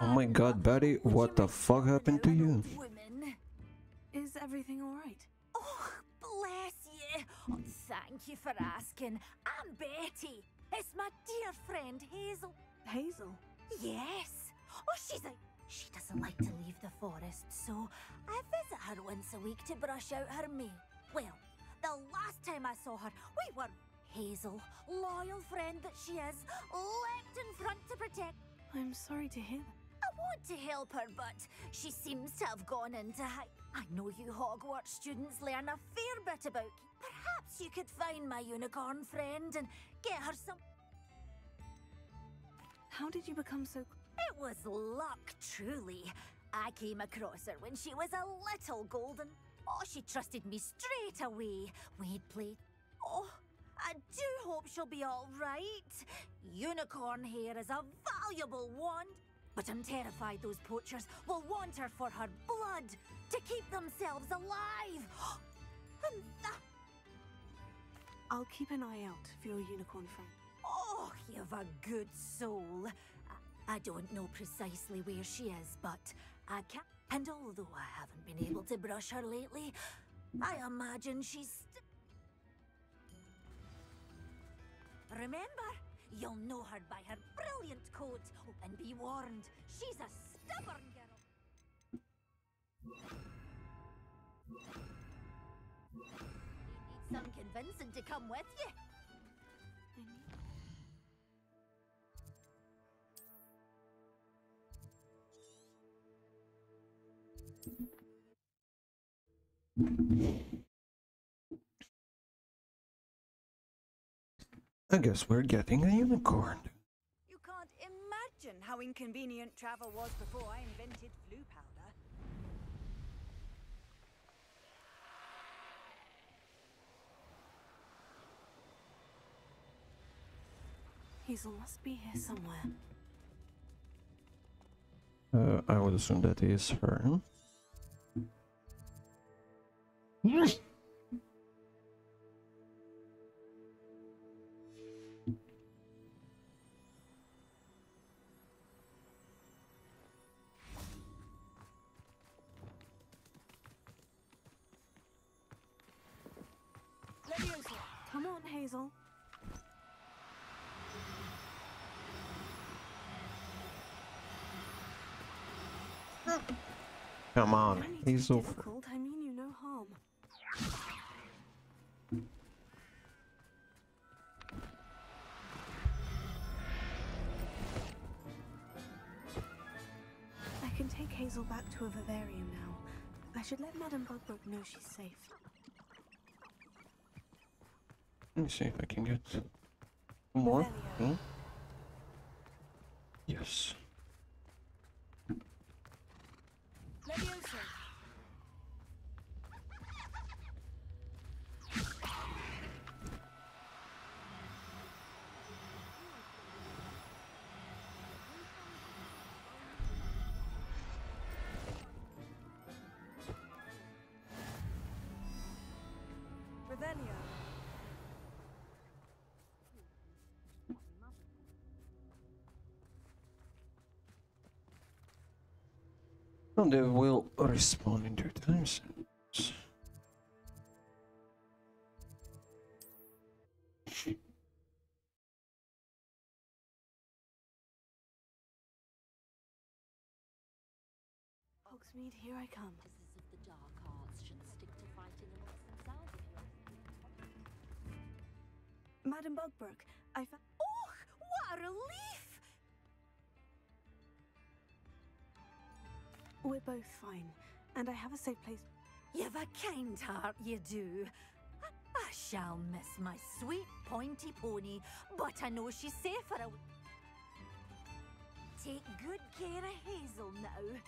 Oh my god, Betty, what the fuck happened to you? Woman. Is everything alright? Oh, bless you. Oh, thank you for asking. I'm Betty. It's my dear friend Hazel. Hazel? Yes. Oh, she's a... She doesn't like to leave the forest, so I visit her once a week to brush out her mane. Well, the last time I saw her, we were... Hazel, loyal friend that she is, leapt in front to protect... I'm sorry to hear that. I want to help her, but she seems to have gone into hide. I know you Hogwarts students learn a fair bit about. Perhaps you could find my unicorn friend and get her some. How did you become so? It was luck, truly. I came across her when she was a little golden. Oh, she trusted me straight away. We'd played. Oh, I do hope she'll be all right. Unicorn hair is a valuable wand, but I'm terrified those poachers will want her for her blood to keep themselves alive. I'll keep an eye out for your unicorn friend. Oh, you've a good soul. I, don't know precisely where she is, but I can't. And although I haven't been able to brush her lately, I imagine she's. Remember, you'll know her by her brilliant coat. Oh, and be warned, she's a stubborn girl. Need some convincing to come with you. I guess we're getting a unicorn. You can't imagine how inconvenient travel was before I invented Floo powder. Hazel must be here somewhere. Uh, I would assume that is her. Come on, Hazel. Come on, No need to be Hazel. Hazel back to a vivarium now. I should let Madame Bugbrook know she's safe. Let me see if I can get more. Hmm? Yes. Revelio. And they will respond in due time. so- Hogsmeade, here I come. Practices of the dark arts should stick to fighting amongst themselves. Madame Bugbrook, I found. Oh, what a relief! We're both fine, and I have a safe place. You've a kind heart, you do. I, shall miss my sweet pointy pony, but I know she's safer. Take good care of Hazel now.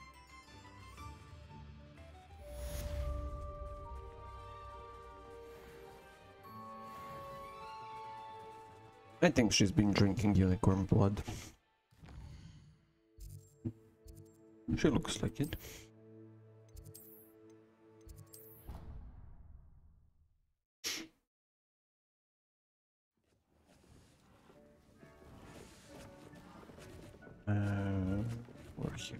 I think she's been drinking unicorn blood. She looks like it. Uh, where is he?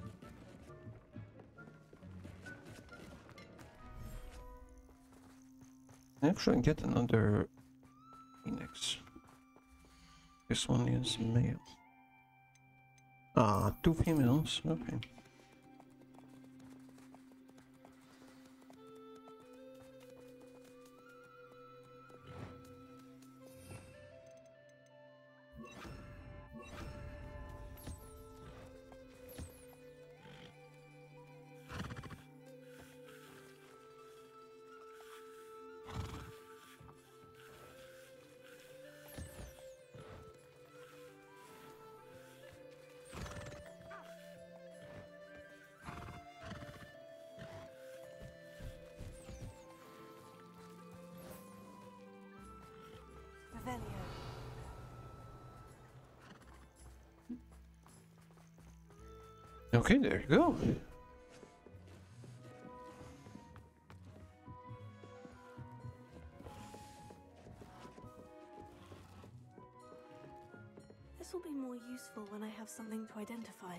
Actually, get another This one is male. Ah, two females. Okay. Okay, there you go. This will be more useful when I have something to identify.